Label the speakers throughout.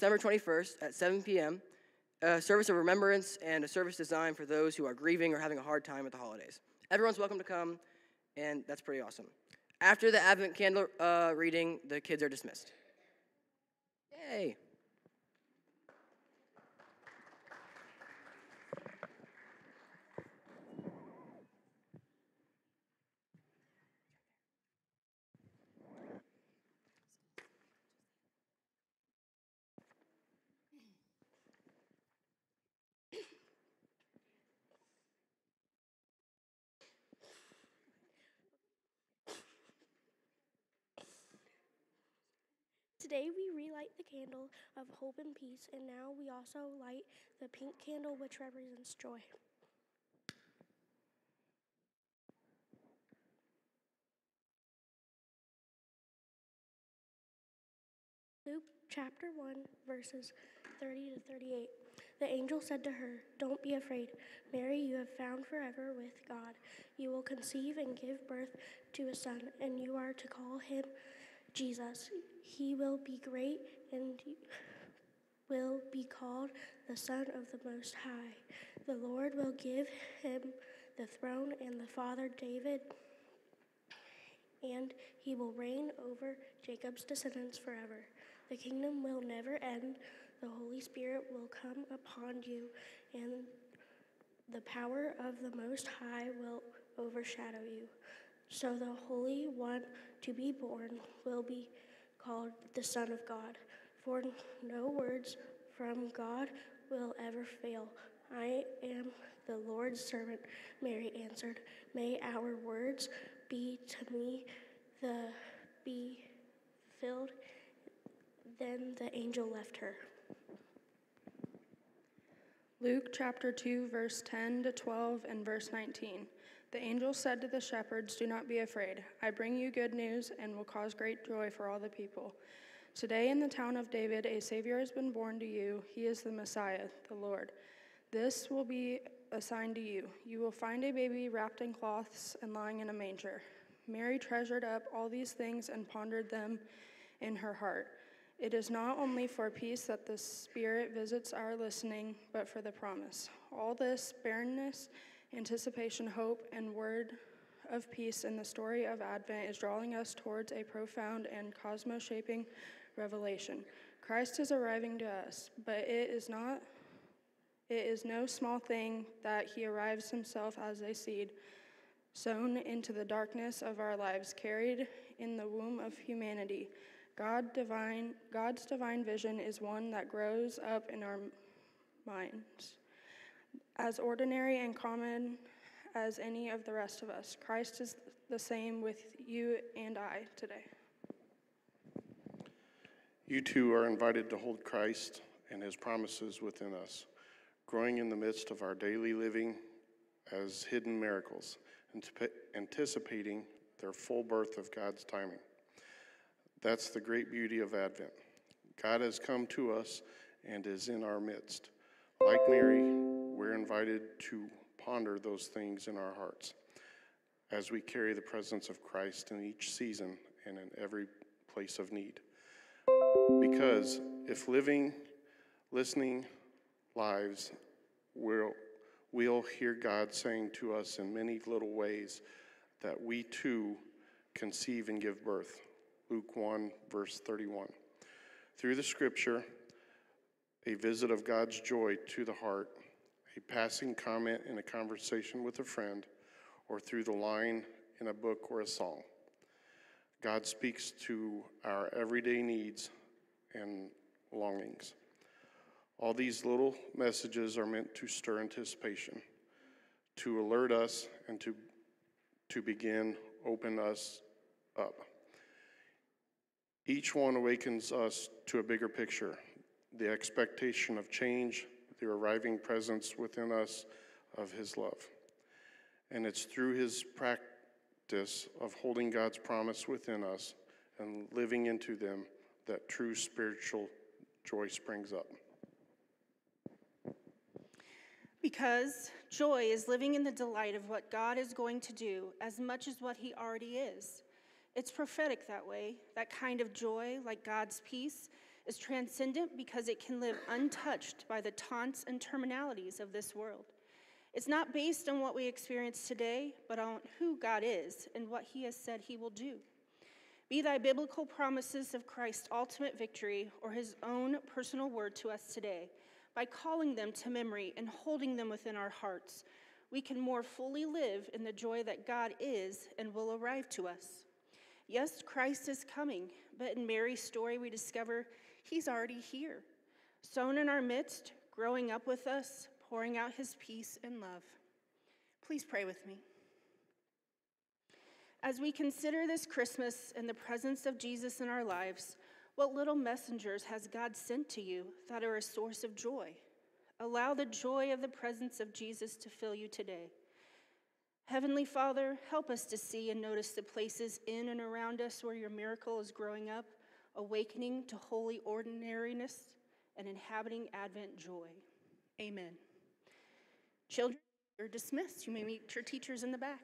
Speaker 1: December 21st at 7 p.m., a service of remembrance and a service designed for those who are grieving or having a hard time with the holidays. Everyone's welcome to come, and that's pretty awesome. After the Advent candle uh, reading, the kids are dismissed. Yay!
Speaker 2: Today we relight the candle of hope and peace, and now we also light the pink candle, which represents joy. Luke chapter 1, verses 30 to 38. The angel said to her, Don't be afraid, Mary, you have found forever with God. You will conceive and give birth to a son, and you are to call him Jesus. He will be great and will be called the Son of the Most High. The Lord will give him the throne and the father David, and he will reign over Jacob's descendants forever. The kingdom will never end. The Holy Spirit will come upon you, and the power of the Most High will overshadow you. So the Holy One to be born will be called the Son of God. For no words from God will ever fail. I am the Lord's servant, Mary answered. May our words be to me the be filled. Then the angel left her.
Speaker 3: Luke chapter 2, verse 10 to 12 and verse 19. The angel said to the shepherds, Do not be afraid. I bring you good news and will cause great joy for all the people. Today in the town of David, a Savior has been born to you. He is the Messiah, the Lord. This will be a sign to you. You will find a baby wrapped in cloths and lying in a manger. Mary treasured up all these things and pondered them in her heart. It is not only for peace that the Spirit visits our listening, but for the promise. All this barrenness, anticipation, hope, and word of peace in the story of Advent is drawing us towards a profound and cosmos shaping revelation. Christ is arriving to us, but it is not it is no small thing that he arrives himself as a seed sown into the darkness of our lives, carried in the womb of humanity. God divine, God's divine vision is one that grows up in our minds. As ordinary and common as any of the rest of us, Christ is the same with you and I today.
Speaker 4: You too are invited to hold Christ and his promises within us, growing in the midst of our daily living as hidden miracles, and anticipating their full birth of God's timing. That's the great beauty of Advent. God has come to us and is in our midst. Like Mary, we're invited to ponder those things in our hearts as we carry the presence of Christ in each season and in every place of need. Because if living, listening lives, we'll, we'll hear God saying to us in many little ways that we too conceive and give birth. Luke 1, verse 31. Through the scripture, a visit of God's joy to the heart, a passing comment in a conversation with a friend, or through the line in a book or a song. God speaks to our everyday needs and longings. All these little messages are meant to stir anticipation, to alert us, and to, to begin open us up. Each one awakens us to a bigger picture the expectation of change, the arriving presence within us of His love. And it's through His practice of holding God's promise within us and living into them that true spiritual joy springs up.
Speaker 5: Because joy is living in the delight of what God is going to do as much as what He already is. It's prophetic that way. That kind of joy, like God's peace, is transcendent because it can live untouched by the taunts and terminalities of this world. It's not based on what we experience today, but on who God is and what He has said He will do. Be thy biblical promises of Christ's ultimate victory or His own personal word to us today. By calling them to memory and holding them within our hearts, we can more fully live in the joy that God is and will arrive to us. Yes, Christ is coming, but in Mary's story, we discover He's already here, sown in our midst, growing up with us, pouring out his peace and love. Please pray with me. As we consider this Christmas and the presence of Jesus in our lives, what little messengers has God sent to you that are a source of joy? Allow the joy of the presence of Jesus to fill you today. Heavenly Father, help us to see and notice the places in and around us where your miracle is growing up, awakening to holy ordinariness, and inhabiting Advent joy. Amen. Children, you're dismissed. You may meet your teachers in the back.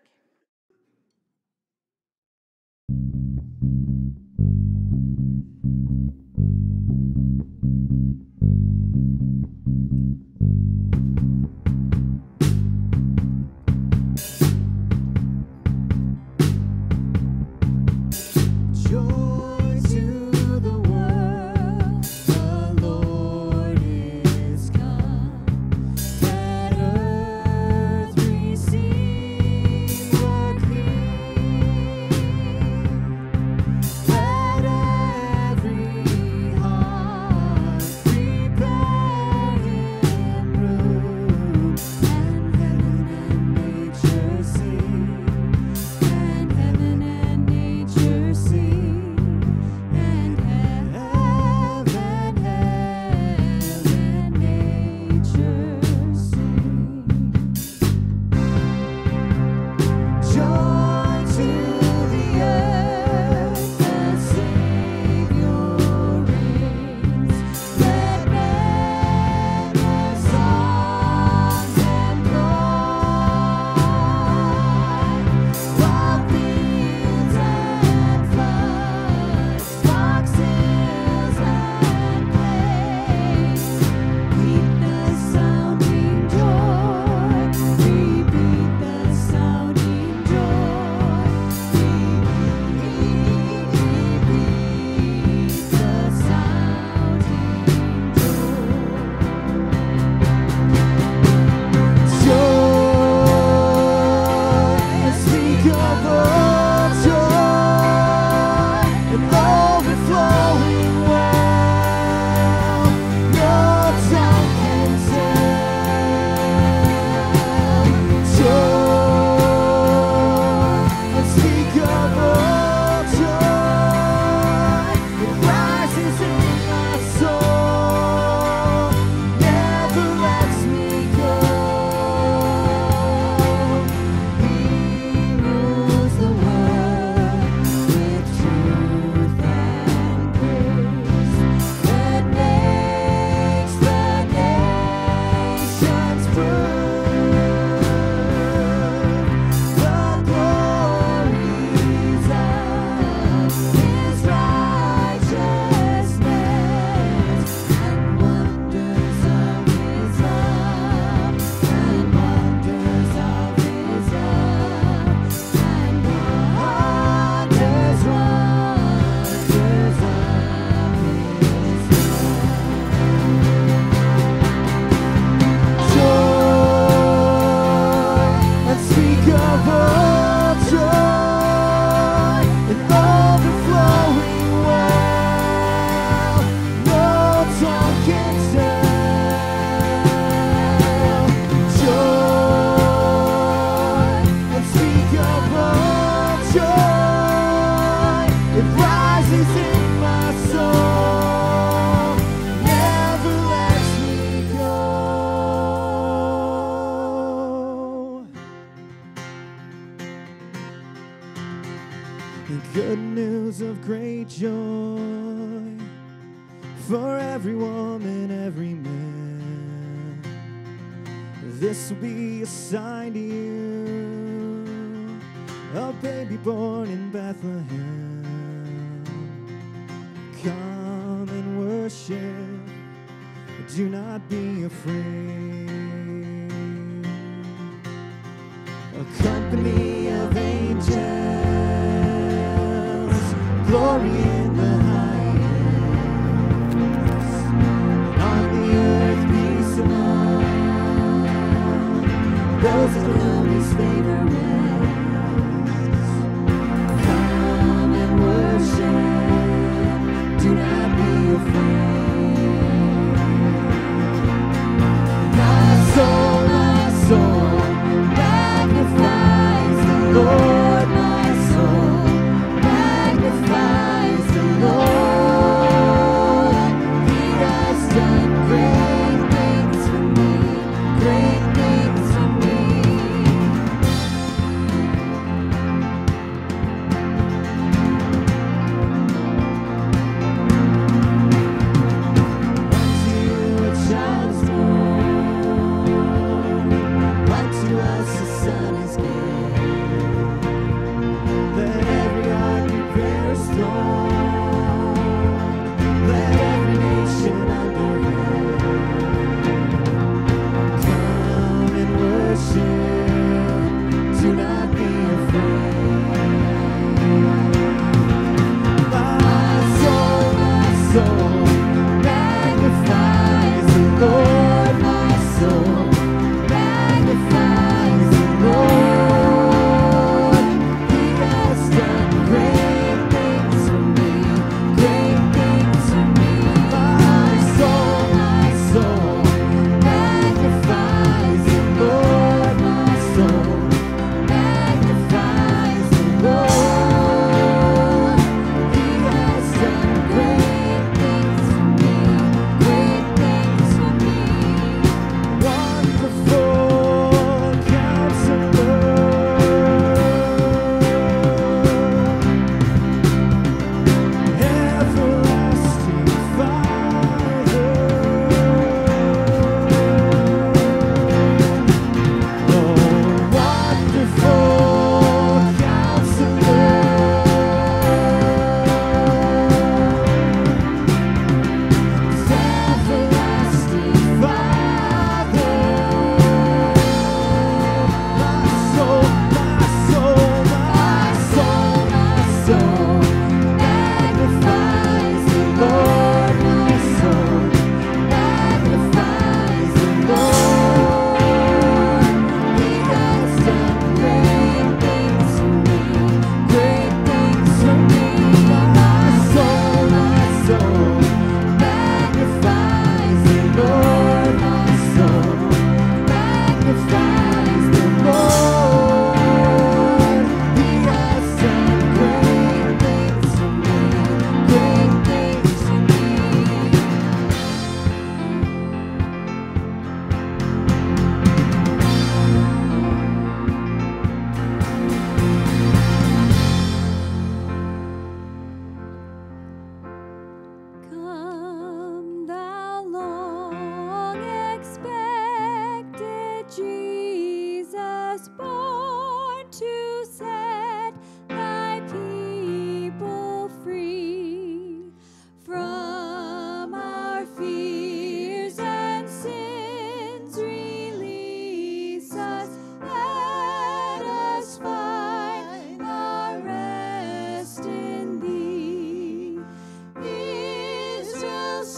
Speaker 6: worship.
Speaker 7: Do not be afraid.
Speaker 5: Accompany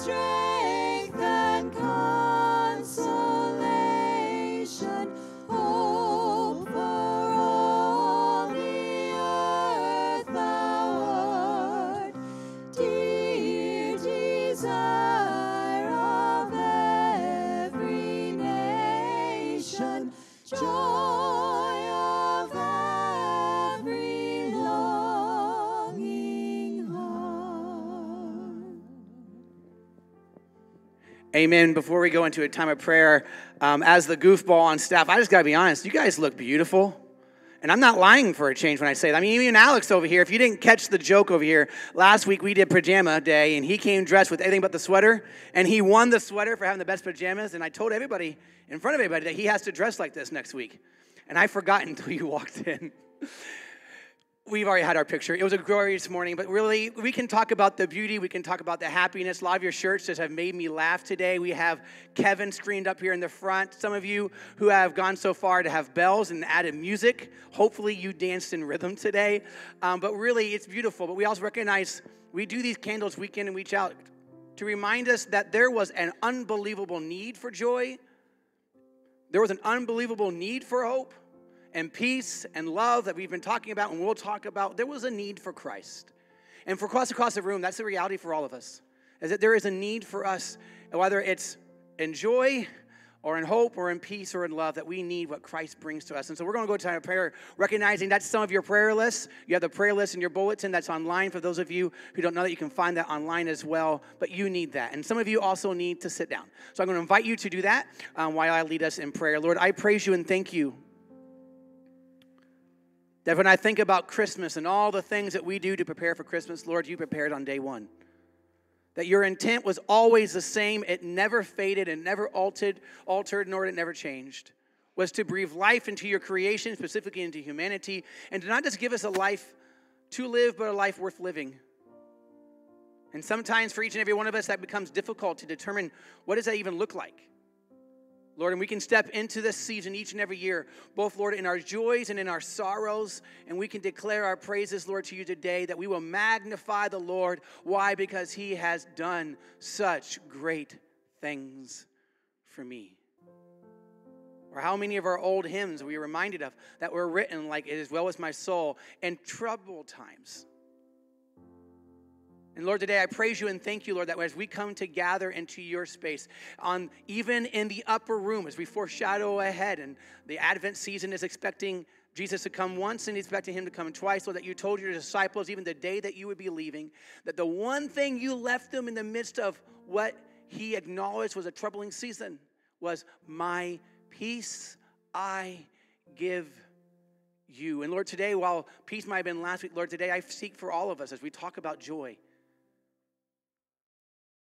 Speaker 5: treasure.
Speaker 8: Amen. Before we go into a time of prayer, um, as the goofball on staff, I just got to be honest, you guys look beautiful. And I'm not lying for a change when I say that. I mean, even Alex over here, if you didn't catch the joke over here, last week we did pajama day and he came dressed with anything but the sweater and he won the sweater for having the best pajamas. And I told everybody in front of everybody that he has to dress like this next week. And I forgot until you walked in we've already had our picture. It was a glorious morning, but really, we can talk about the beauty. We can talk about the happiness. A lot of your shirts just have made me laugh today. We have Kevin screened up here in the front. Some of you who have gone so far to have bells and added music. Hopefully, you danced in rhythm today. Um, but really, it's beautiful. But we also recognize we do these candles week in and week out to remind us that there was an unbelievable need for joy. There was an unbelievable need for hope and peace and love that we've been talking about and we'll talk about, there was a need for Christ. And for across across the room, that's the reality for all of us. Is that there is a need for us, whether it's in joy or in hope or in peace or in love, that we need what Christ brings to us. And so we're going to go to time of prayer, recognizing that's some of your prayer lists. You have the prayer list in your bulletin that's online for those of you who don't know that you can find that online as well, but you need that. And some of you also need to sit down. So I'm going to invite you to do that um, while I lead us in prayer. Lord, I praise you and thank you that when I think about Christmas and all the things that we do to prepare for Christmas, Lord, you prepared on day one. That your intent was always the same, it never faded and never altered, altered, nor it never changed. Was to breathe life into your creation, specifically into humanity, and to not just give us a life to live, but a life worth living. And sometimes for each and every one of us, that becomes difficult to determine what does that even look like. Lord, and we can step into this season each and every year, both, Lord, in our joys and in our sorrows, and we can declare our praises, Lord, to you today that we will magnify the Lord. Why? Because he has done such great things for me. Or how many of our old hymns are we reminded of that were written like as well as my soul in troubled times? And Lord, today I praise you and thank you, Lord, that as we come to gather into your space, on even in the upper room, as we foreshadow ahead, and the Advent season is expecting Jesus to come once and expecting him to come twice, so that you told your disciples, even the day that you would be leaving, that the one thing you left them in the midst of what he acknowledged was a troubling season was, My peace I give you. And Lord, today, while peace might have been last week, Lord, today I seek for all of us as we talk about joy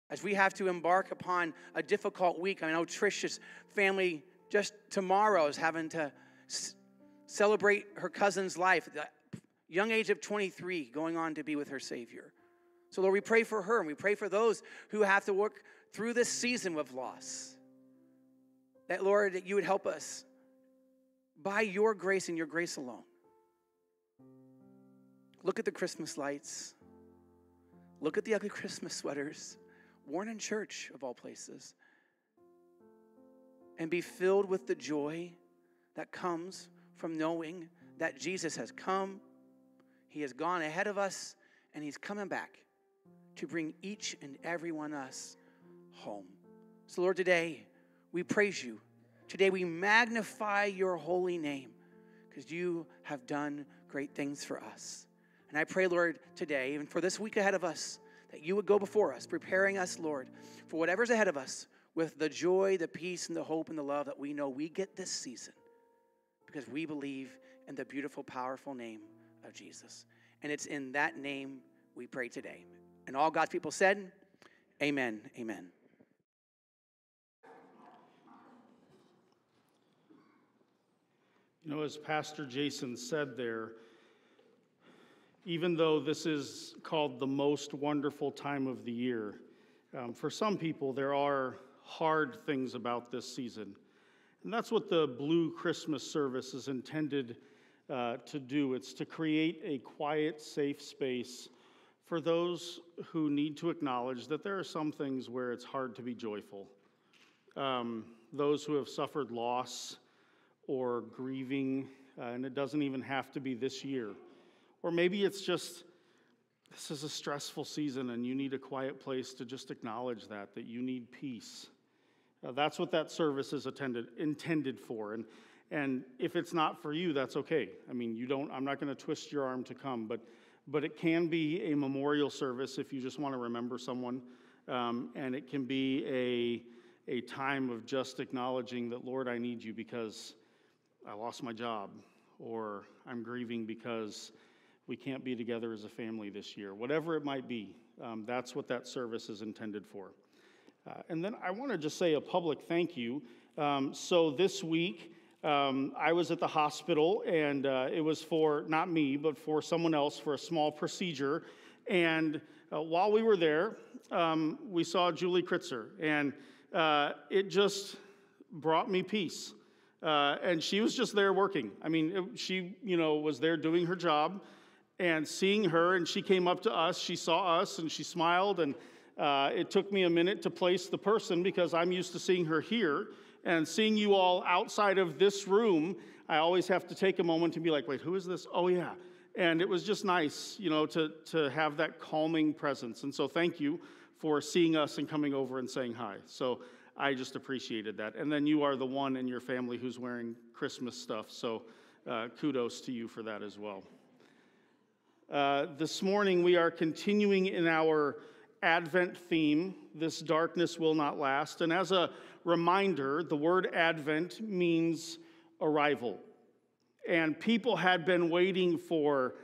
Speaker 8: as we have to embark upon a difficult week. I know Trish's family just tomorrow is having to celebrate her cousin's life at the young age of 23, going on to be with her Savior. So, Lord, we pray for her and we pray for those who have to work through this season of loss. That, Lord, that you would help us by your grace and your grace alone. Look at the Christmas lights. Look at the ugly Christmas sweaters worn in church, of all places, and be filled with the joy that comes from knowing that Jesus has come, He has gone ahead of us, and He's coming back to bring each and every one of us home. So, Lord, today we praise you. Today we magnify your holy name because you have done great things for us. And I pray, Lord, today, and for this week ahead of us, that you would go before us, preparing us, Lord, for whatever's ahead of us with the joy, the peace, and the hope and the love that we know we get this season because we believe in the beautiful, powerful name of Jesus. And it's in that name we pray today. And all God's people said, Amen. Amen.
Speaker 9: You know, as Pastor Jason said there, even though this is called the most wonderful time of the year, um, for some people there are hard things about this season. And that's what the Blue Christmas service is intended uh, to do. It's to create a quiet, safe space for those who need to acknowledge that there are some things where it's hard to be joyful. Um, those who have suffered loss or grieving, uh, and it doesn't even have to be this year. Or maybe it's just this is a stressful season and you need a quiet place to just acknowledge that, that you need peace. That's what that service is attended, intended for. And, and if it's not for you, that's okay. I mean, you don't, I'm not going to twist your arm to come, but, but it can be a memorial service if you just want to remember someone. Um, and it can be a, a time of just acknowledging that, Lord, I need you because I lost my job, or I'm grieving because we can't be together as a family this year. Whatever it might be, um, that's what that service is intended for. Uh, and then I want to just say a public thank you. Um, so this week, um, I was at the hospital, and uh, it was for not me, but for someone else for a small procedure. And uh, while we were there, um, we saw Julie Kritzer, and uh, it just brought me peace. Uh, and she was just there working. I mean, it, she, you know, was there doing her job, and seeing her, and she came up to us. She saw us, and she smiled, and uh, it took me a minute to place the person because I'm used to seeing her here and seeing you all outside of this room. I always have to take a moment to be like, wait, who is this? Oh, yeah. And it was just nice, you know, to, to have that calming presence. And so thank you for seeing us and coming over and saying hi. So I just appreciated that. And then you are the one in your family who's wearing Christmas stuff. So uh, kudos to you for that as well. Uh, this morning, we are continuing in our Advent theme, This Darkness Will Not Last. And as a reminder, the word Advent means arrival. And people had been waiting for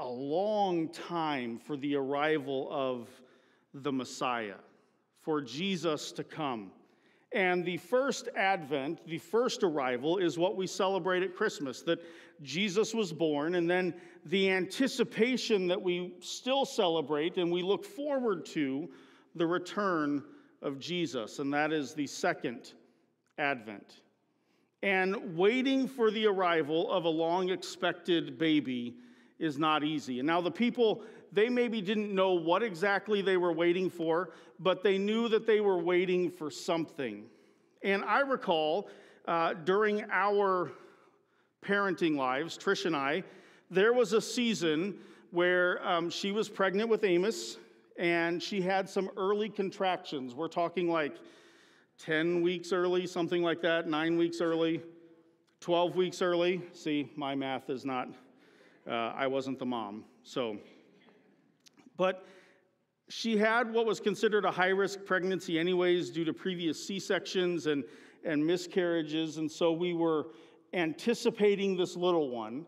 Speaker 9: a long time for the arrival of the Messiah, for Jesus to come. And the first advent, the first arrival, is what we celebrate at Christmas that Jesus was born, and then the anticipation that we still celebrate and we look forward to the return of Jesus, and that is the second advent. And waiting for the arrival of a long expected baby is not easy. And now the people, they maybe didn't know what exactly they were waiting for, but they knew that they were waiting for something. And I recall uh, during our parenting lives, Trish and I, there was a season where um, she was pregnant with Amos and she had some early contractions. We're talking like 10 weeks early, something like that, nine weeks early, 12 weeks early. See, my math is not, uh, I wasn't the mom. So, but she had what was considered a high risk pregnancy, anyways, due to previous C sections and, and miscarriages. And so we were anticipating this little one.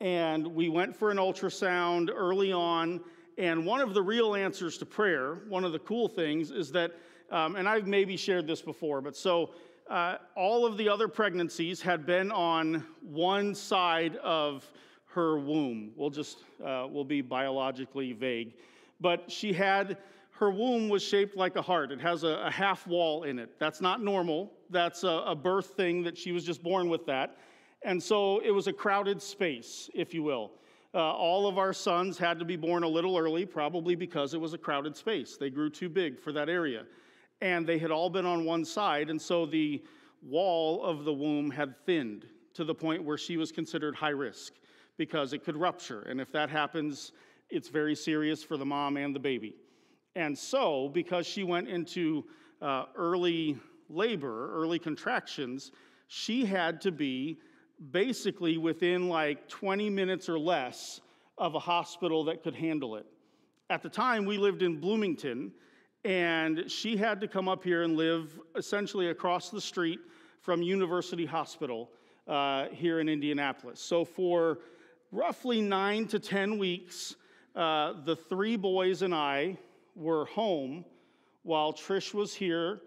Speaker 9: And we went for an ultrasound early on. And one of the real answers to prayer, one of the cool things, is that, um, and I've maybe shared this before, but so uh, all of the other pregnancies had been on one side of her womb. We'll just, uh, we'll be biologically vague. But she had, her womb was shaped like a heart. It has a, a half wall in it. That's not normal. That's a, a birth thing that she was just born with that. And so it was a crowded space, if you will. Uh, all of our sons had to be born a little early, probably because it was a crowded space. They grew too big for that area. And they had all been on one side, and so the wall of the womb had thinned to the point where she was considered high risk because it could rupture. And if that happens, it's very serious for the mom and the baby. And so, because she went into uh, early labor, early contractions, she had to be basically within like 20 minutes or less of a hospital that could handle it. At the time, we lived in Bloomington, and she had to come up here and live essentially across the street from University Hospital uh, here in Indianapolis. So, for roughly nine to 10 weeks, uh, the three boys and I were home while Trish was here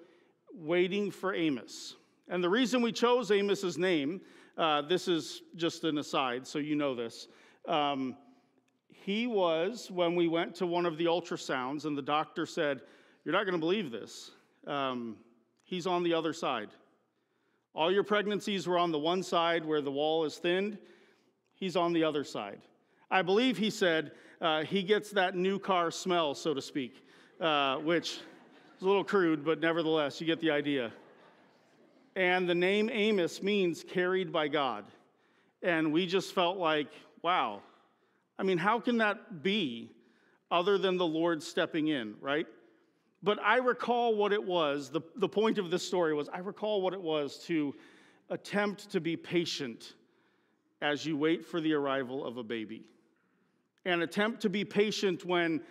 Speaker 9: waiting for Amos. And the reason we chose Amos's name uh, this is just an aside, so you know this. Um, he was, when we went to one of the ultrasounds, and the doctor said, You're not going to believe this. Um, he's on the other side. All your pregnancies were on the one side where the wall is thinned. He's on the other side. I believe he said uh, he gets that new car smell, so to speak, uh, which is a little crude, but nevertheless, you get the idea. And the name Amos means carried by God. And we just felt like, wow. I mean, how can that be other than the Lord stepping in, right? But I recall what it was. The, the point of this story was I recall what it was to attempt to be patient as you wait for the arrival of a baby, and attempt to be patient when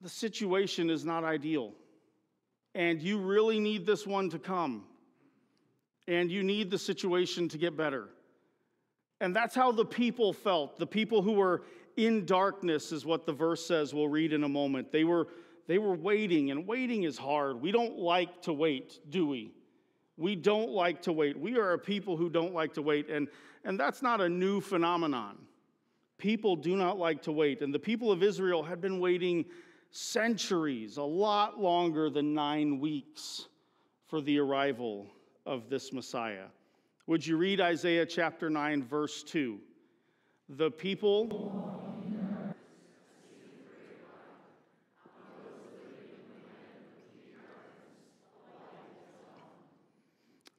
Speaker 9: the situation is not ideal and you really need this one to come and you need the situation to get better. And that's how the people felt. The people who were in darkness is what the verse says we'll read in a moment. They were they were waiting and waiting is hard. We don't like to wait, do we? We don't like to wait. We are a people who don't like to wait. And, and that's not a new phenomenon. People do not like to wait. And the people of Israel had been waiting centuries, a lot longer than nine weeks, for the arrival of this Messiah. Would you read Isaiah chapter 9, verse 2? The people.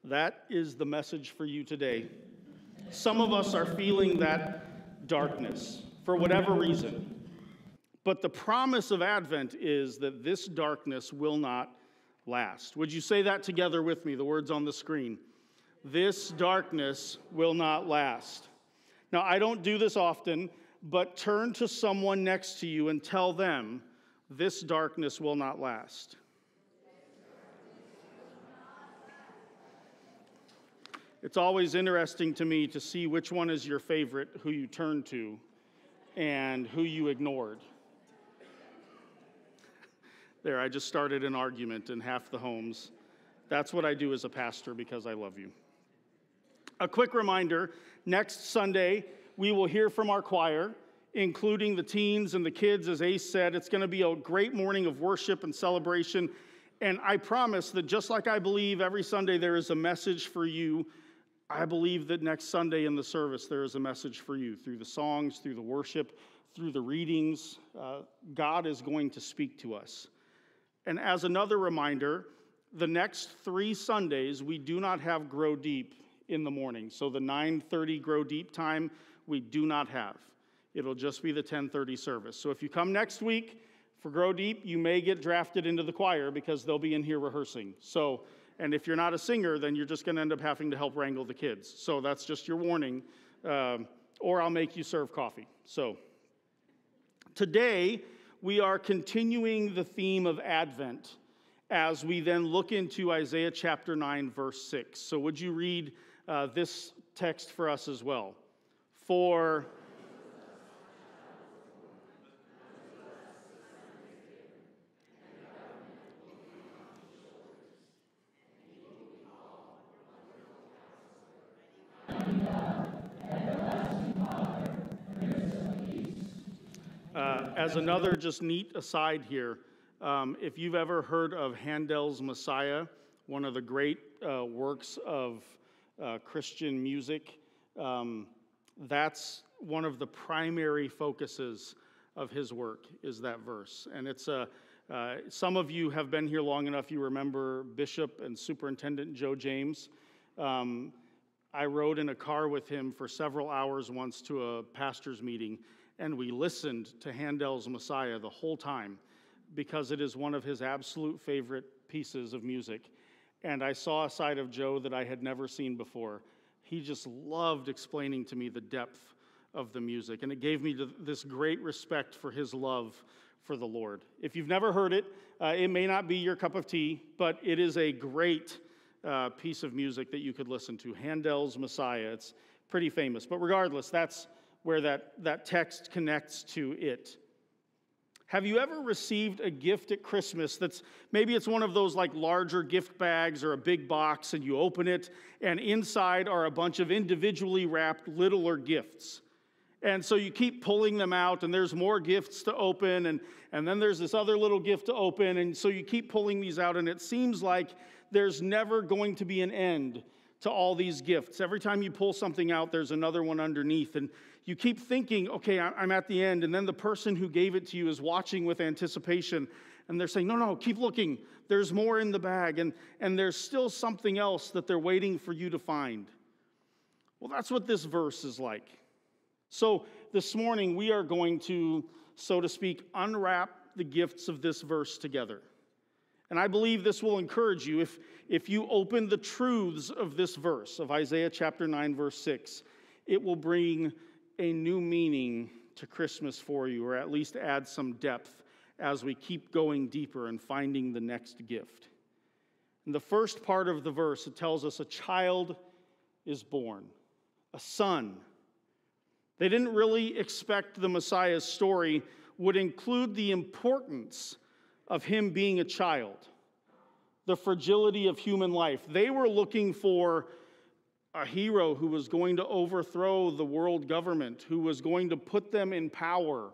Speaker 9: That is the message for you today. Some of us are feeling that darkness for whatever reason. But the promise of Advent is that this darkness will not last. Would you say that together with me? The words on the screen. This darkness will not last. Now, I don't do this often, but turn to someone next to you and tell them, This darkness will not last. It's always interesting to me to see which one is your favorite, who you turn to, and who you ignored. There, I just started an argument in half the homes. That's what I do as a pastor because I love you. A quick reminder next Sunday, we will hear from our choir, including the teens and the kids. As Ace said, it's going to be a great morning of worship and celebration. And I promise that just like I believe every Sunday there is a message for you, I believe that next Sunday in the service there is a message for you through the songs, through the worship, through the readings. Uh, God is going to speak to us. And as another reminder, the next three Sundays, we do not have Grow Deep in the morning. So the 9:30 Grow Deep time, we do not have. It'll just be the 10:30 service. So if you come next week for Grow Deep, you may get drafted into the choir because they'll be in here rehearsing. So, and if you're not a singer, then you're just going to end up having to help wrangle the kids. So that's just your warning. Um, or I'll make you serve coffee. So today we are continuing the theme of Advent as we then look into Isaiah chapter 9, verse 6. So, would you read uh, this text for us as well? For Uh, as another just neat aside here, um, if you've ever heard of Handel's Messiah, one of the great uh, works of uh, Christian music, um, that's one of the primary focuses of his work is that verse. And it's a, uh, some of you have been here long enough, you remember Bishop and Superintendent Joe James. Um, I rode in a car with him for several hours once to a pastor's meeting, and we listened to Handel's Messiah the whole time because it is one of his absolute favorite pieces of music. And I saw a side of Joe that I had never seen before. He just loved explaining to me the depth of the music, and it gave me this great respect for his love for the Lord. If you've never heard it, uh, it may not be your cup of tea, but it is a great uh, piece of music that you could listen to. Handel's Messiah. It's pretty famous. But regardless, that's where that, that text connects to it. Have you ever received a gift at Christmas that's maybe it's one of those like larger gift bags or a big box, and you open it, and inside are a bunch of individually wrapped littler gifts? And so you keep pulling them out, and there's more gifts to open, and, and then there's this other little gift to open, and so you keep pulling these out, and it seems like there's never going to be an end to all these gifts. Every time you pull something out, there's another one underneath. And you keep thinking, okay, I'm at the end. And then the person who gave it to you is watching with anticipation. And they're saying, no, no, keep looking. There's more in the bag. And, and there's still something else that they're waiting for you to find. Well, that's what this verse is like. So this morning, we are going to, so to speak, unwrap the gifts of this verse together. And I believe this will encourage you if, if you open the truths of this verse, of Isaiah chapter 9, verse 6, it will bring a new meaning to Christmas for you, or at least add some depth as we keep going deeper and finding the next gift. In the first part of the verse, it tells us a child is born, a son. They didn't really expect the Messiah's story would include the importance of him being a child. the fragility of human life. They were looking for a hero who was going to overthrow the world government, who was going to put them in power.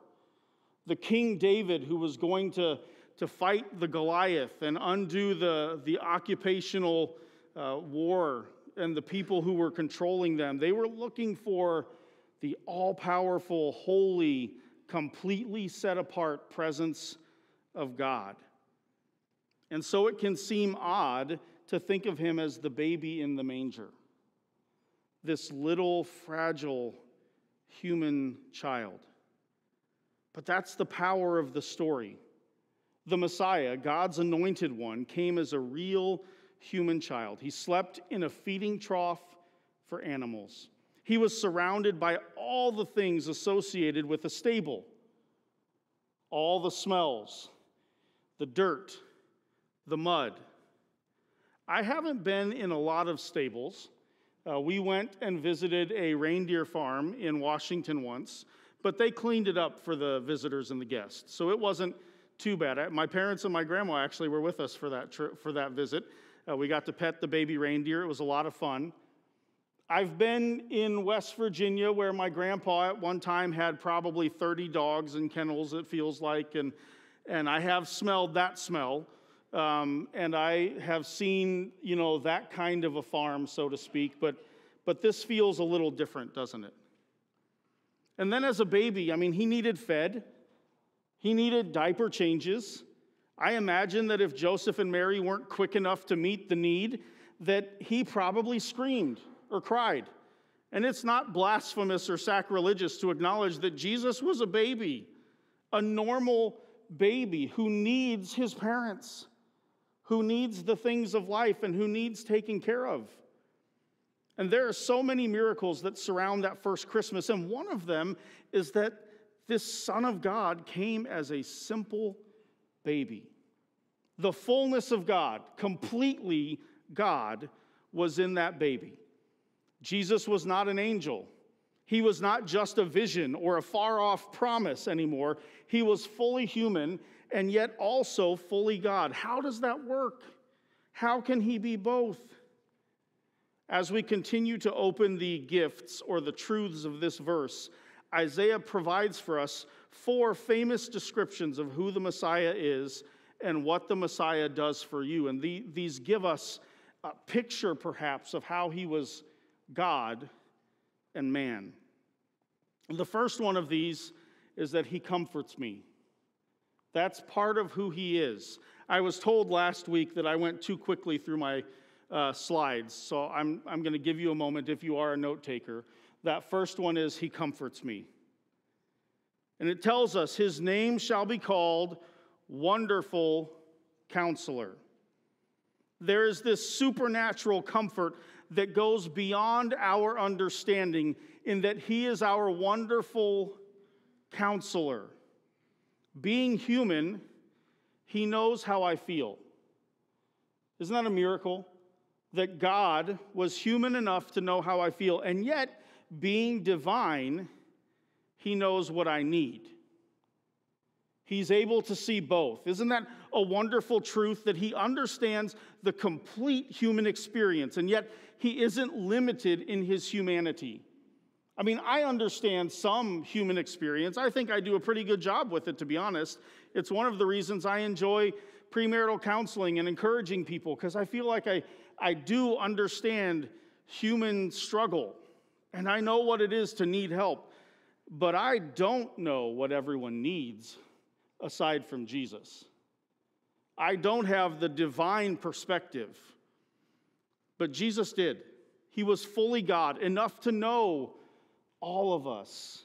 Speaker 9: The King David, who was going to, to fight the Goliath and undo the, the occupational uh, war and the people who were controlling them. They were looking for the all powerful, holy, completely set apart presence of God. And so it can seem odd to think of him as the baby in the manger, this little, fragile human child. But that's the power of the story. The Messiah, God's anointed one, came as a real human child. He slept in a feeding trough for animals. He was surrounded by all the things associated with a stable all the smells, the dirt, the mud. I haven't been in a lot of stables. Uh, we went and visited a reindeer farm in Washington once, but they cleaned it up for the visitors and the guests. So it wasn't too bad. My parents and my grandma actually were with us for that, trip, for that visit. Uh, we got to pet the baby reindeer. It was a lot of fun. I've been in West Virginia where my grandpa at one time had probably 30 dogs in kennels, it feels like, and, and I have smelled that smell. Um, and I have seen, you know, that kind of a farm, so to speak, but, but this feels a little different, doesn't it? And then as a baby, I mean, he needed fed, he needed diaper changes. I imagine that if Joseph and Mary weren't quick enough to meet the need, that he probably screamed or cried. And it's not blasphemous or sacrilegious to acknowledge that Jesus was a baby, a normal baby who needs his parents, who needs the things of life, and who needs taking care of. And there are so many miracles that surround that first Christmas, and one of them is that this Son of God came as a simple baby. The fullness of God, completely God, was in that baby. Jesus was not an angel. He was not just a vision or a far off promise anymore. He was fully human and yet also fully God. How does that work? How can he be both? As we continue to open the gifts or the truths of this verse, Isaiah provides for us four famous descriptions of who the Messiah is and what the Messiah does for you. And the, these give us a picture, perhaps, of how he was God and man. The first one of these is that he comforts me. That's part of who he is. I was told last week that I went too quickly through my uh, slides, so I'm, I'm going to give you a moment if you are a note taker. That first one is He comforts me. And it tells us His name shall be called Wonderful Counselor. There is this supernatural comfort that goes beyond our understanding in that He is our wonderful counselor. Being human, He knows how I feel. Isn't that a miracle? That God was human enough to know how I feel, and yet, being divine, He knows what I need. He's able to see both. Isn't that a wonderful truth that he understands the complete human experience and yet he isn't limited in his humanity? I mean, I understand some human experience. I think I do a pretty good job with it, to be honest. It's one of the reasons I enjoy premarital counseling and encouraging people because I feel like I, I do understand human struggle and I know what it is to need help. But I don't know what everyone needs aside from Jesus. I don't have the divine perspective, but Jesus did. He was fully God, enough to know all of us.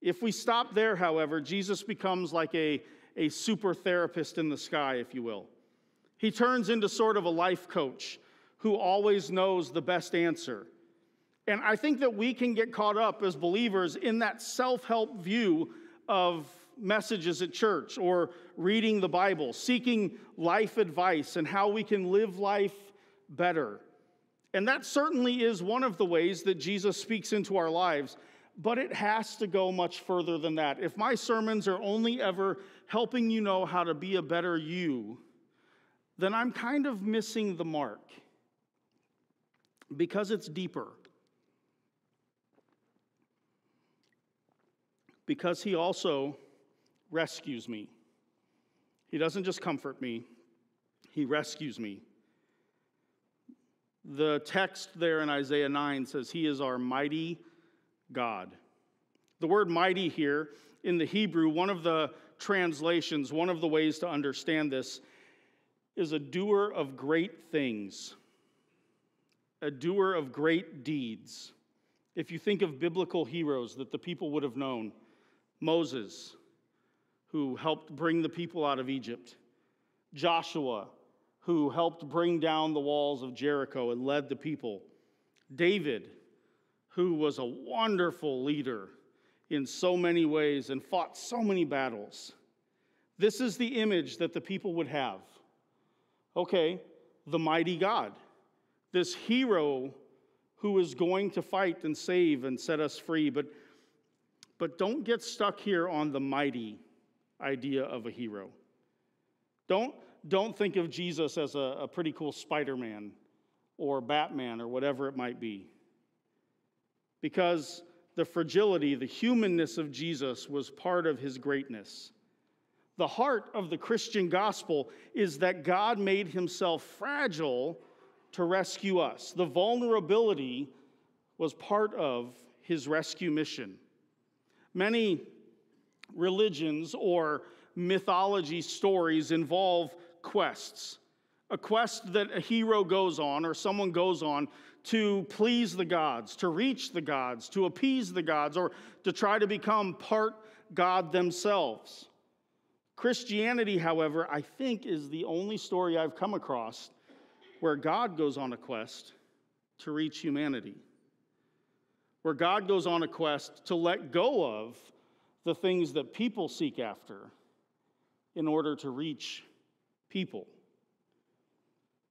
Speaker 9: If we stop there, however, Jesus becomes like a, a super therapist in the sky, if you will. He turns into sort of a life coach who always knows the best answer. And I think that we can get caught up as believers in that self help view of messages at church or reading the Bible, seeking life advice and how we can live life better. And that certainly is one of the ways that Jesus speaks into our lives, but it has to go much further than that. If my sermons are only ever helping you know how to be a better you, then I'm kind of missing the mark because it's deeper. Because he also rescues me. He doesn't just comfort me, he rescues me. The text there in Isaiah 9 says, He is our mighty God. The word mighty here in the Hebrew, one of the translations, one of the ways to understand this is a doer of great things, a doer of great deeds. If you think of biblical heroes that the people would have known, Moses, who helped bring the people out of Egypt, Joshua, who helped bring down the walls of Jericho and led the people, David, who was a wonderful leader in so many ways and fought so many battles. This is the image that the people would have. Okay, the mighty God, this hero who is going to fight and save and set us free. But, but don't get stuck here on the mighty idea of a hero. Don't, don't think of Jesus as a, a pretty cool Spider Man or Batman or whatever it might be. Because the fragility, the humanness of Jesus was part of his greatness. The heart of the Christian gospel is that God made himself fragile to rescue us. The vulnerability was part of his rescue mission. Many religions or mythology stories involve quests. A quest that a hero goes on or someone goes on to please the gods, to reach the gods, to appease the gods, or to try to become part God themselves. Christianity, however, I think is the only story I've come across where God goes on a quest to reach humanity, where God goes on a quest to let go of the things that people seek after in order to reach people.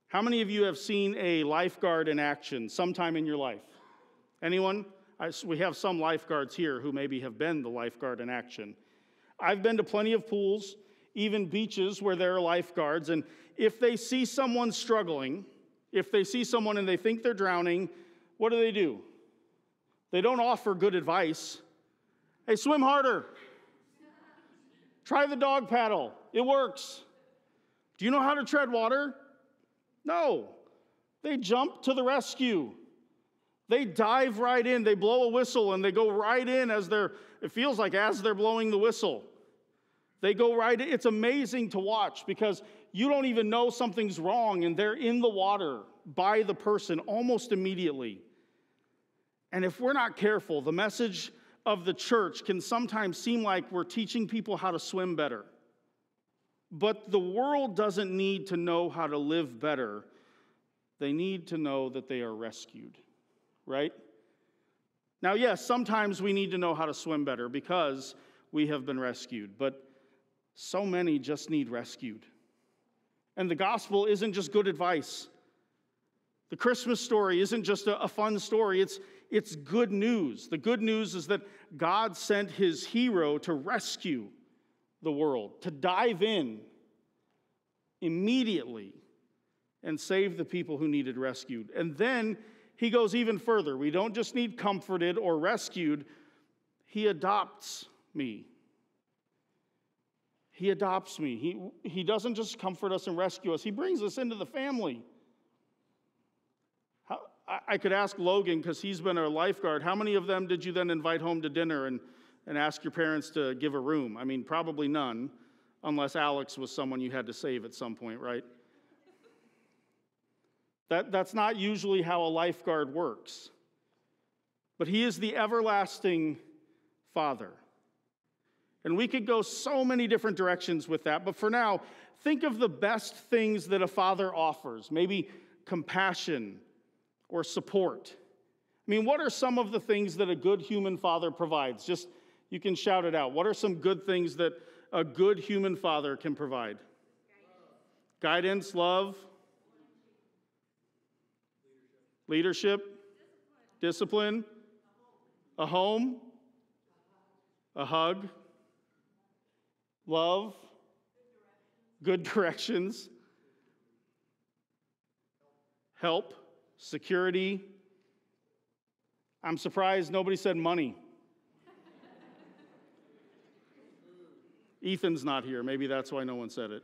Speaker 9: How many of you have seen a lifeguard in action sometime in your life? Anyone? I, we have some lifeguards here who maybe have been the lifeguard in action. I've been to plenty of pools, even beaches where there are lifeguards, and if they see someone struggling, if they see someone and they think they're drowning, what do they do? They don't offer good advice. Hey, swim harder. Try the dog paddle, it works. Do you know how to tread water? No, they jump to the rescue. They dive right in. They blow a whistle and they go right in as they're, it feels like as they're blowing the whistle. They go right in. It's amazing to watch because you don't even know something's wrong and they're in the water by the person almost immediately. And if we're not careful, the message of the church can sometimes seem like we're teaching people how to swim better. But the world doesn't need to know how to live better. They need to know that they are rescued, right? Now, yes, sometimes we need to know how to swim better because we have been rescued, but so many just need rescued. And the gospel isn't just good advice. The Christmas story isn't just a, fun story, it's, it's good news. The good news is that God sent his hero to rescue the world, to dive in immediately and save the people who needed rescued. And then he goes even further. We don't just need comforted or rescued, he adopts me. He adopts me. He, he doesn't just comfort us and rescue us, he brings us into the family. How, I, I could ask Logan, because he's been our lifeguard, how many of them did you then invite home to dinner and and ask your parents to give a room? I mean, probably none, unless Alex was someone you had to save at some point, right? That, that's not usually how a lifeguard works. But he is the everlasting Father. And we could go so many different directions with that. But for now, think of the best things that a father offers maybe compassion or support. I mean, what are some of the things that a good human father provides? Just you can shout it out. What are some good things that a good human father can provide? Guidance, love, leadership, discipline, a home, a hug, love, good directions. help, security. I'm surprised nobody said money. Ethan's not here. Maybe that's why no one said it.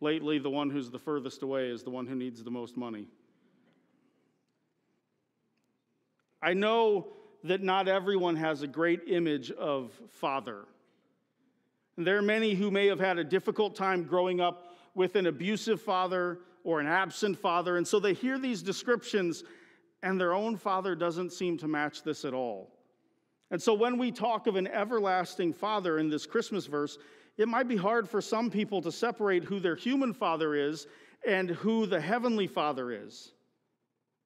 Speaker 9: Lately, the one who's the furthest away is the one who needs the most money. I know that not everyone has a great image of father. And there are many who may have had a difficult time growing up with an abusive father or an absent father, and so they hear these descriptions, and their own father doesn't seem to match this at all. And so when we talk of an everlasting father in this Christmas verse, it might be hard for some people to separate who their human father is and who the heavenly father is.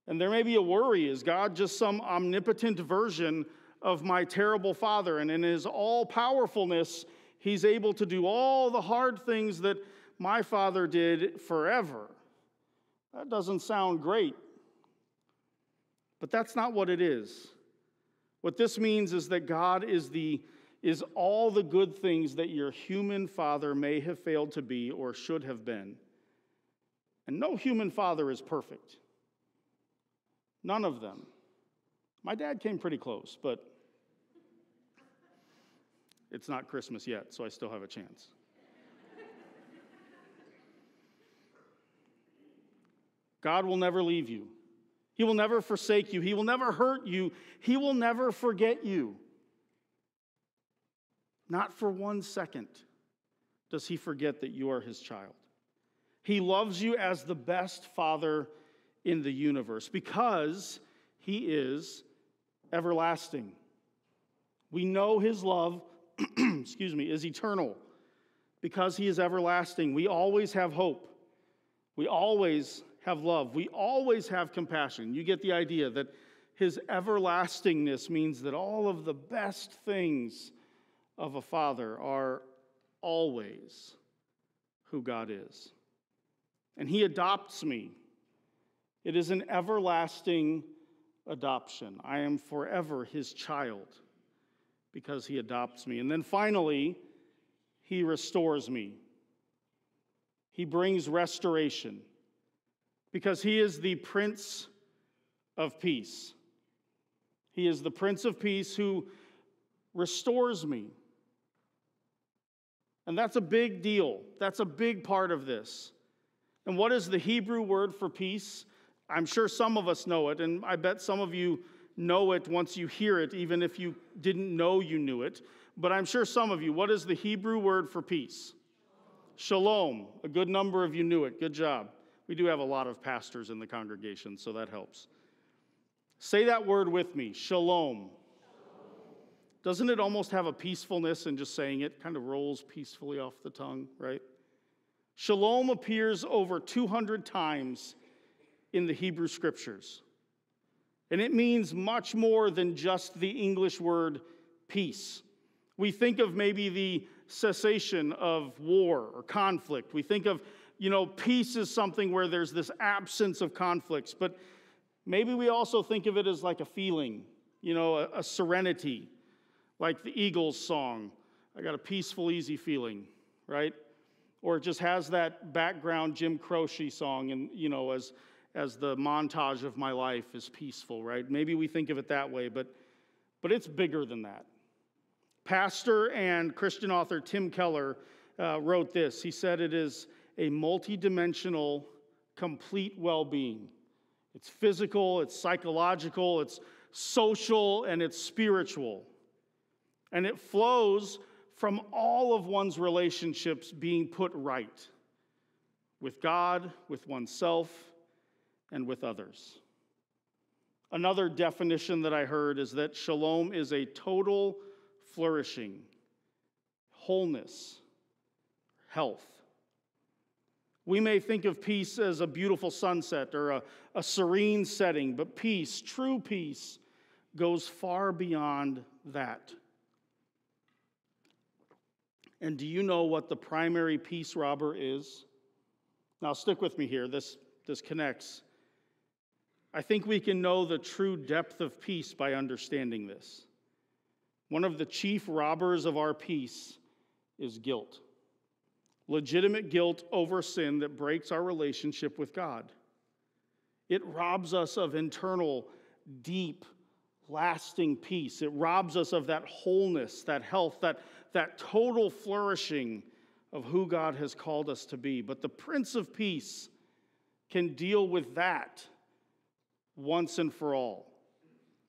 Speaker 9: And there may be a worry is God just some omnipotent version of my terrible father? And in his all powerfulness, he's able to do all the hard things that my father did forever. That doesn't sound great. But that's not what it is. What this means is that God is the is all the good things that your human father may have failed to be or should have been. And no human father is perfect. None of them. My dad came pretty close, but it's not Christmas yet, so I still have a chance. God will never leave you. He will never forsake you. He will never hurt you. He will never forget you. Not for one second does he forget that you are his child. He loves you as the best father in the universe because he is everlasting. We know his love, excuse me, is eternal because he is everlasting. We always have hope. We always have love. We always have compassion. You get the idea that his everlastingness means that all of the best things of a father are always who God is. And he adopts me. It is an everlasting adoption. I am forever his child because he adopts me. And then finally, he restores me. He brings restoration because he is the Prince of Peace. He is the Prince of Peace who restores me. And that's a big deal. That's a big part of this. And what is the Hebrew word for peace? I'm sure some of us know it, and I bet some of you know it once you hear it, even if you didn't know you knew it. But I'm sure some of you, what is the Hebrew word for peace? Shalom. A good number of you knew it. Good job. We do have a lot of pastors in the congregation, so that helps. Say that word with me Shalom. Doesn't it almost have a peacefulness in just saying it? Kind of rolls peacefully off the tongue, right? Shalom appears over 200 times in the Hebrew scriptures. And it means much more than just the English word peace. We think of maybe the cessation of war or conflict. We think of, you know, peace is something where there's this absence of conflicts, but maybe we also think of it as like a feeling, you know, a, a serenity, like the Eagles song, I got a peaceful, easy feeling, right? Or it just has that background Jim Croce song, and you know, as as the montage of my life is peaceful, right? Maybe we think of it that way, but but it's bigger than that. Pastor and Christian author Tim Keller uh, wrote this. He said it is a multidimensional, complete well-being. It's physical, it's psychological, it's social, and it's spiritual. And it flows from all of one's relationships being put right with God, with oneself, and with others. Another definition that I heard is that shalom is a total flourishing, wholeness, health. We may think of peace as a beautiful sunset or a, a serene setting, but peace, true peace, goes far beyond that. And do you know what the primary peace robber is? Now, stick with me here. This, this connects. I think we can know the true depth of peace by understanding this. One of the chief robbers of our peace is guilt legitimate guilt over sin that breaks our relationship with God. It robs us of internal, deep, lasting peace. It robs us of that wholeness, that health, that, that total flourishing of who God has called us to be. But the Prince of Peace can deal with that once and for all.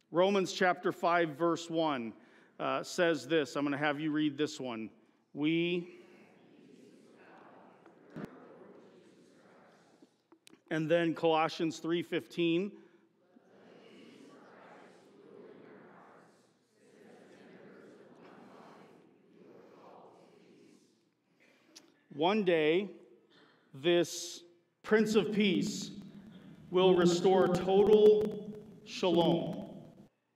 Speaker 9: Romans chapter 5, verse 1 uh, says this. I'm going to have you read this one. We. And then Colossians 3:15 One day, this Prince of Peace will restore total shalom,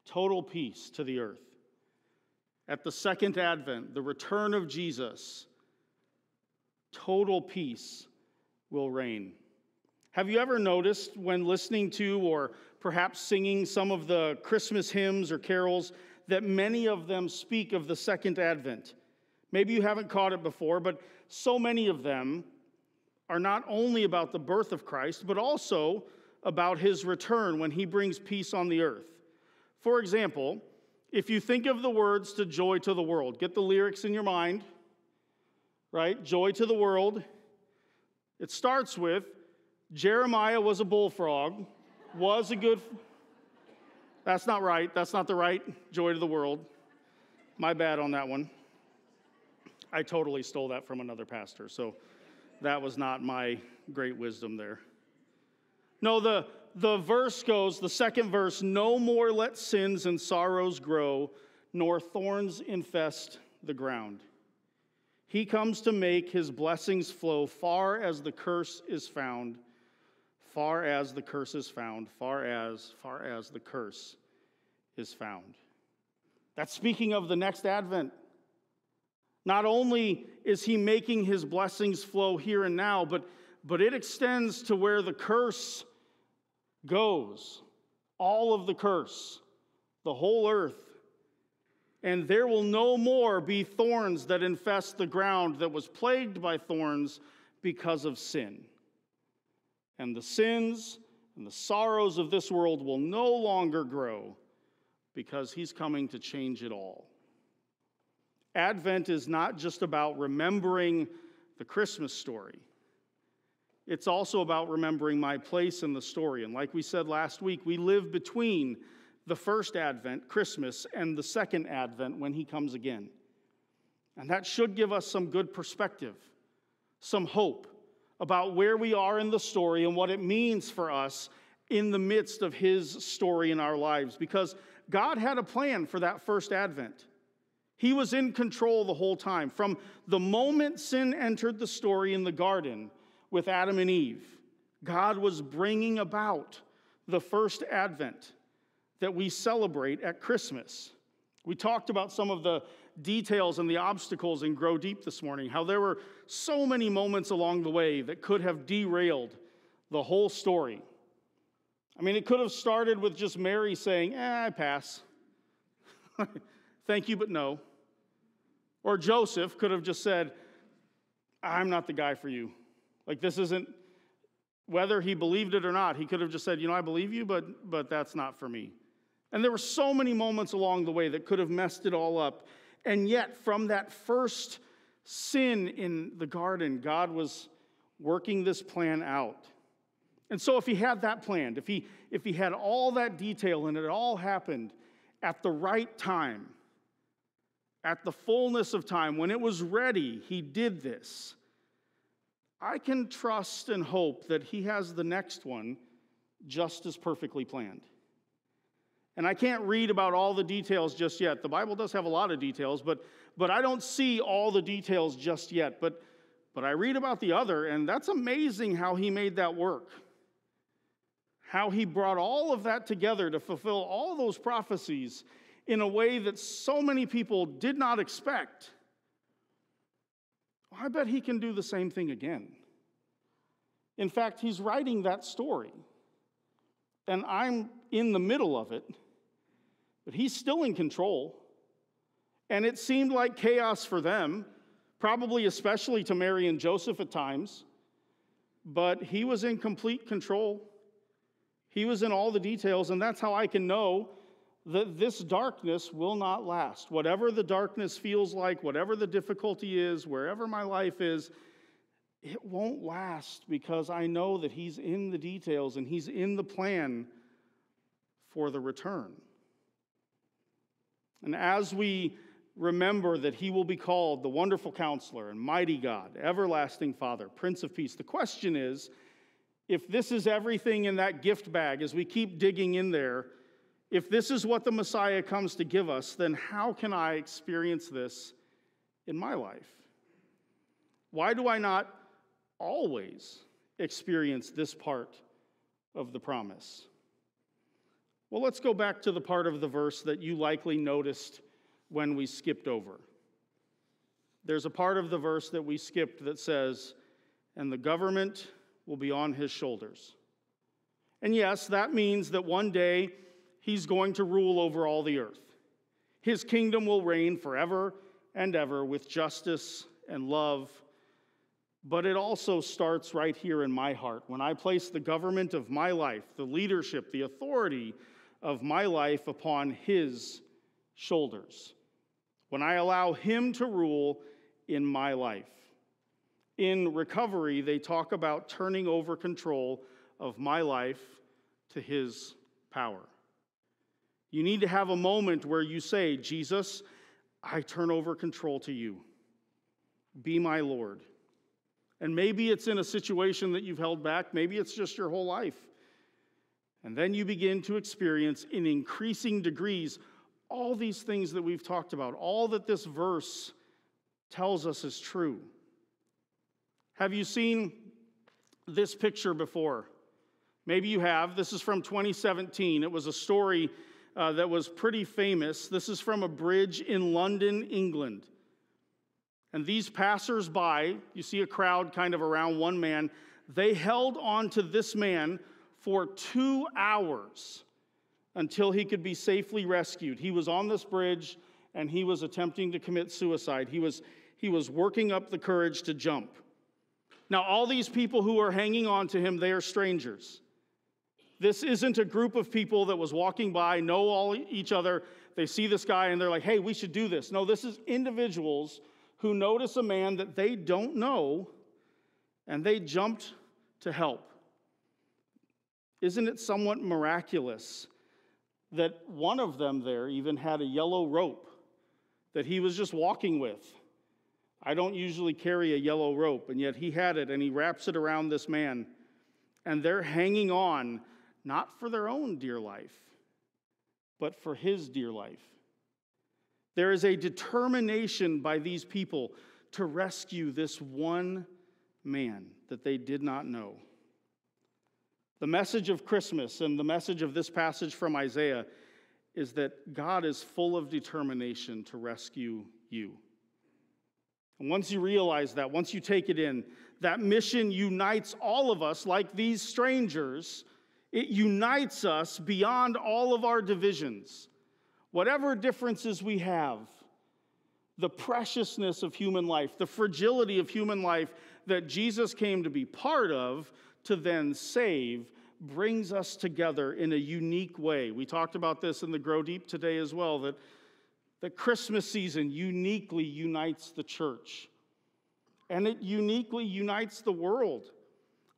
Speaker 9: total peace to the earth. At the second advent, the return of Jesus, total peace will reign. Have you ever noticed when listening to or perhaps singing some of the Christmas hymns or carols that many of them speak of the second advent? Maybe you haven't caught it before, but so many of them are not only about the birth of Christ, but also about his return when he brings peace on the earth. For example, if you think of the words to Joy to the World, get the lyrics in your mind, right? Joy to the World. It starts with Jeremiah was a bullfrog, was a good. That's not right. That's not the right Joy to the World. My bad on that one. I totally stole that from another pastor, so that was not my great wisdom there. No, the, the verse goes, the second verse, no more let sins and sorrows grow, nor thorns infest the ground. He comes to make his blessings flow far as the curse is found, far as the curse is found, far as, far as the curse is found. That's speaking of the next advent. Not only is he making his blessings flow here and now, but, but it extends to where the curse goes. All of the curse, the whole earth. And there will no more be thorns that infest the ground that was plagued by thorns because of sin. And the sins and the sorrows of this world will no longer grow because he's coming to change it all. Advent is not just about remembering the Christmas story. It's also about remembering my place in the story. And like we said last week, we live between the first Advent, Christmas, and the second Advent when He comes again. And that should give us some good perspective, some hope about where we are in the story and what it means for us in the midst of His story in our lives. Because God had a plan for that first Advent. He was in control the whole time. From the moment sin entered the story in the garden with Adam and Eve, God was bringing about the first advent that we celebrate at Christmas. We talked about some of the details and the obstacles and Grow Deep this morning, how there were so many moments along the way that could have derailed the whole story. I mean, it could have started with just Mary saying, eh, I pass. Thank you, but no. Or Joseph could have just said, I'm not the guy for you. Like, this isn't, whether he believed it or not, he could have just said, You know, I believe you, but, but that's not for me. And there were so many moments along the way that could have messed it all up. And yet, from that first sin in the garden, God was working this plan out. And so, if he had that planned, if he, if he had all that detail and it all happened at the right time, at the fullness of time, when it was ready, he did this. I can trust and hope that he has the next one just as perfectly planned. And I can't read about all the details just yet. The Bible does have a lot of details, but, but I don't see all the details just yet. But, but I read about the other, and that's amazing how he made that work. How he brought all of that together to fulfill all those prophecies in a way that so many people did not expect. I bet he can do the same thing again. In fact, he's writing that story, and I'm in the middle of it, but he's still in control. And it seemed like chaos for them, probably especially to Mary and Joseph at times, but he was in complete control. He was in all the details, and that's how I can know that this darkness will not last. Whatever the darkness feels like, whatever the difficulty is, wherever my life is, it won't last because I know that He's in the details and He's in the plan for the return. And as we remember that He will be called the wonderful counselor and mighty God, everlasting Father, Prince of Peace, the question is if this is everything in that gift bag, as we keep digging in there, if this is what the Messiah comes to give us, then how can I experience this in my life? Why do I not always experience this part of the promise? Well, let's go back to the part of the verse that you likely noticed when we skipped over. There's a part of the verse that we skipped that says, and the government will be on his shoulders. And yes, that means that one day he's going to rule over all the earth. His kingdom will reign forever and ever with justice and love. But it also starts right here in my heart when I place the government of my life, the leadership, the authority of my life upon his shoulders. When I allow him to rule in my life. In recovery, they talk about turning over control of my life to his power. You need to have a moment where you say, Jesus, I turn over control to you. Be my Lord. And maybe it's in a situation that you've held back, maybe it's just your whole life. And then you begin to experience in increasing degrees all these things that we've talked about, all that this verse tells us is true. Have you seen this picture before? Maybe you have. This is from 2017. It was a story uh, that was pretty famous. This is from a bridge in London, England. And these passersby, you see a crowd kind of around one man, they held on to this man for two hours until he could be safely rescued. He was on this bridge and he was attempting to commit suicide. He was, he was working up the courage to jump. Now, all these people who are hanging on to him, they are strangers. This isn't a group of people that was walking by, know all each other. They see this guy and they're like, hey, we should do this. No, this is individuals who notice a man that they don't know and they jumped to help. Isn't it somewhat miraculous that one of them there even had a yellow rope that he was just walking with? I don't usually carry a yellow rope, and yet he had it and he wraps it around this man. And they're hanging on, not for their own dear life, but for his dear life. There is a determination by these people to rescue this one man that they did not know. The message of Christmas and the message of this passage from Isaiah is that God is full of determination to rescue you. And once you realize that, once you take it in, that mission unites all of us like these strangers. It unites us beyond all of our divisions. Whatever differences we have, the preciousness of human life, the fragility of human life that Jesus came to be part of to then save brings us together in a unique way. We talked about this in the Grow Deep today as well that the Christmas season uniquely unites the church and it uniquely unites the world.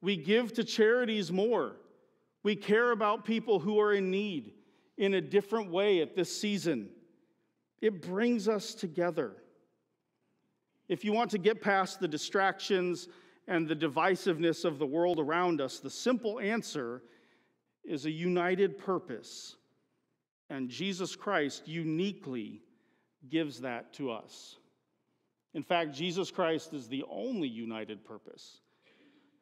Speaker 9: We give to charities more. We care about people who are in need in a different way at this season. It brings us together. If you want to get past the distractions and the divisiveness of the world around us, the simple answer is a united purpose. And Jesus Christ uniquely gives that to us. In fact, Jesus Christ is the only united purpose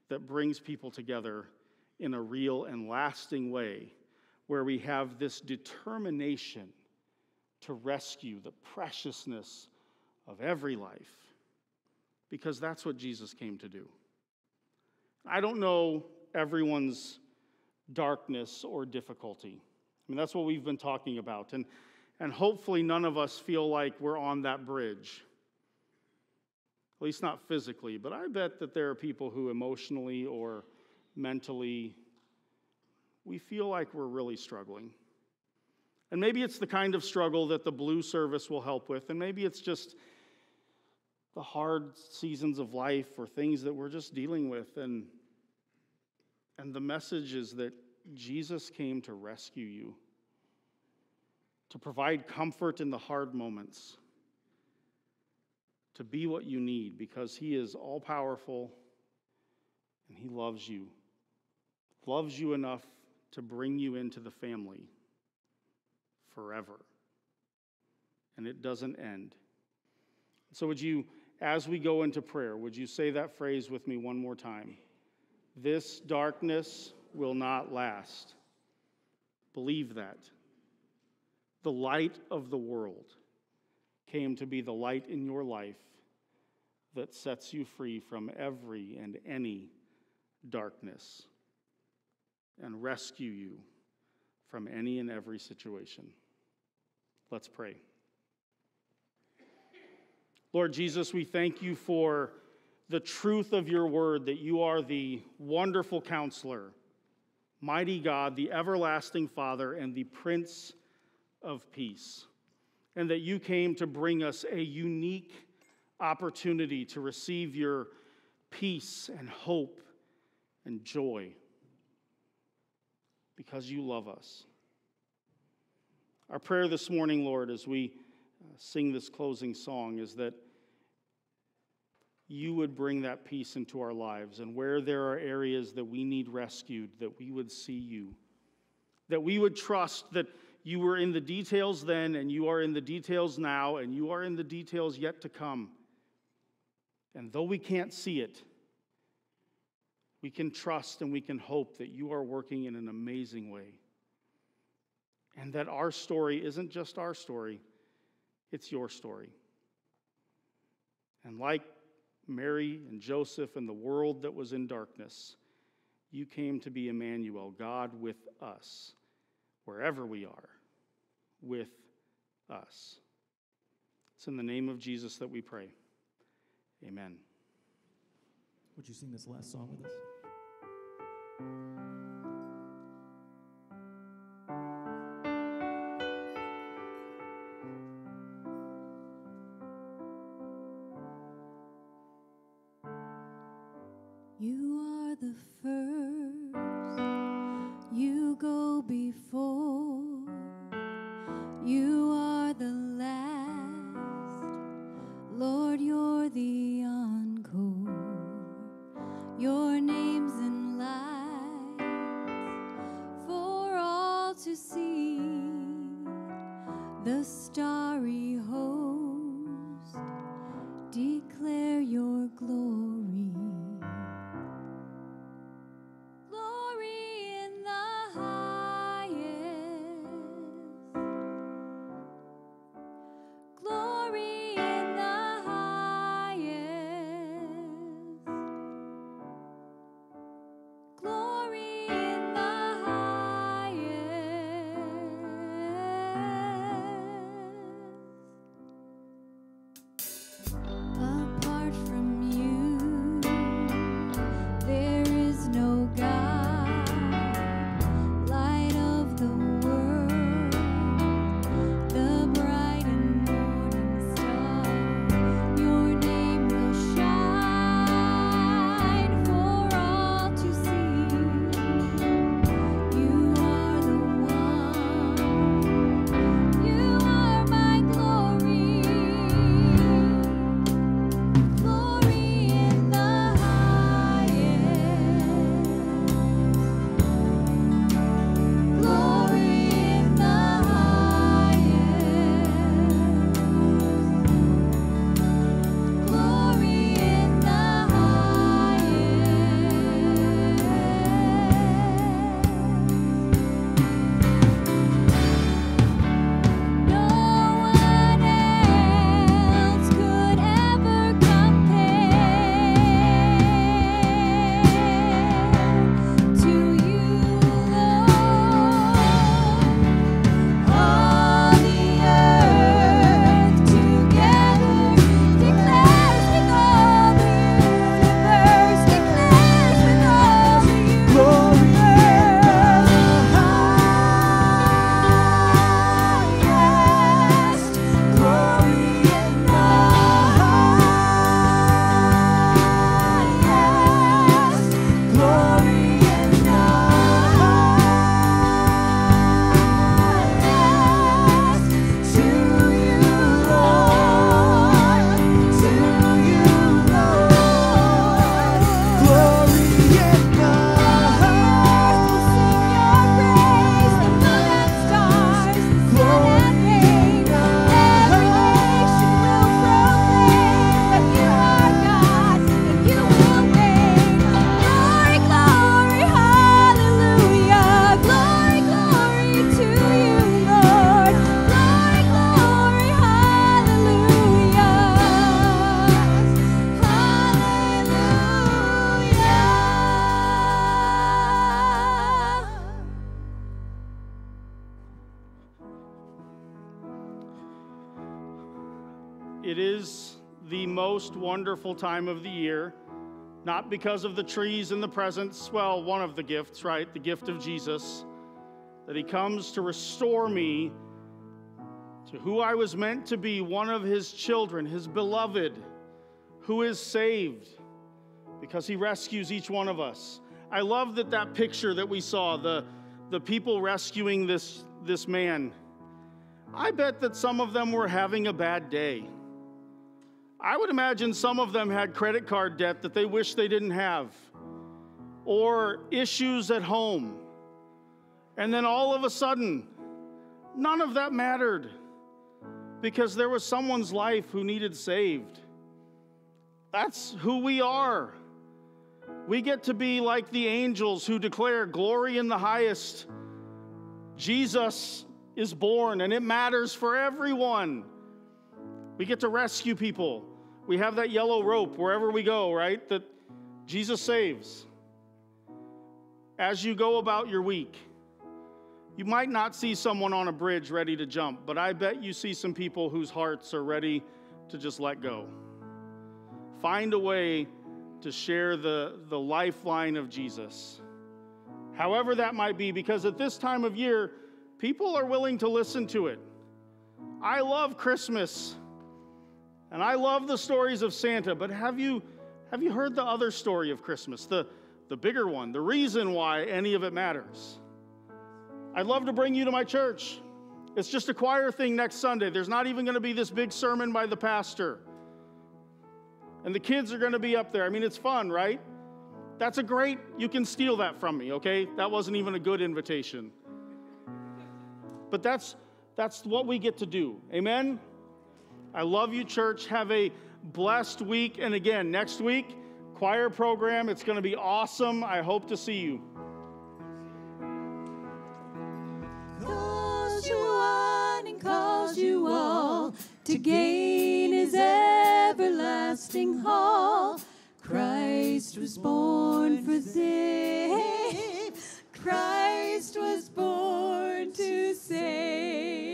Speaker 9: that brings people together in a real and lasting way, where we have this determination to rescue the preciousness of every life because that's what Jesus came to do. I don't know everyone's darkness or difficulty. I mean, that's what we've been talking about. And, and hopefully, none of us feel like we're on that bridge. At least not physically, but I bet that there are people who emotionally or mentally we feel like we're really struggling. And maybe it's the kind of struggle that the blue service will help with, and maybe it's just the hard seasons of life or things that we're just dealing with. And, and the message is that Jesus came to rescue you, to provide comfort in the hard moments, to be what you need because He is all powerful and He loves you. Loves you enough to bring you into the family forever. And it doesn't end. So, would you, as we go into prayer, would you say that phrase with me one more time? This darkness will not last. Believe that. The light of the world came to be the light in your life that sets you free from every and any darkness and rescue you from any and every situation. Let's pray. Lord Jesus, we thank you for the truth of your word that you are the wonderful counselor, mighty God, the everlasting Father, and the Prince of Peace, and that you came to bring us a unique opportunity to receive your peace and hope and joy because you love us. Our prayer this morning, Lord, as we Uh, sing this closing song, is that you would bring that peace into our lives. And where there are areas that we need rescued, that we would see you. That we would trust that you were in the details then, and you are in the details now, and you are in the details yet to come. And though we can't see it, we can trust and we can hope that you are working in an amazing way. And that our story isn't just our story, it's your story. And like Mary and Joseph and the world that was in darkness, you came to be Emmanuel, God with us, wherever we are, with us. It's in the name of Jesus that we pray. Amen.
Speaker 6: Would you sing this last song with us?
Speaker 10: Starry host declare your glory.
Speaker 9: Time of the year, not because of the trees and the presents, well, one of the gifts, right? The gift of Jesus, that He comes to restore me to who I was meant to be, one of His children, His beloved, who is saved because He rescues each one of us. I love that that picture that we saw, the, the people rescuing this, this man. I bet that some of them were having a bad day. I would imagine some of them had credit card debt that they wish they didn't have, or issues at home. And then all of a sudden, none of that mattered because there was someone's life who needed saved. That's who we are. We get to be like the angels who declare glory in the highest. Jesus is born, and it matters for everyone. We get to rescue people. We have that yellow rope wherever we go, right? That Jesus saves. As you go about your week, you might not see someone on a bridge ready to jump, but I bet you see some people whose hearts are ready to just let go. Find a way to share the, the lifeline of Jesus. However, that might be, because at this time of year, people are willing to listen to it. I love Christmas and I love the stories of Santa, but have you, have you heard the other story of Christmas, the, the bigger one, the reason why any of it matters? I'd love to bring you to my church. It's just a choir thing next Sunday. There's not even going to be this big sermon by the pastor. And the kids are going to be up there. I mean, it's fun, right? That's a great, you can steal that from me, okay? That wasn't even a good invitation. But that's that's what we get to do. Amen. I love you, church. Have a blessed week. And again, next week, choir program. It's going to be awesome. I hope to see you.
Speaker 10: Calls you on and calls you all to gain his everlasting hall. Christ was born for save. Christ was born to save.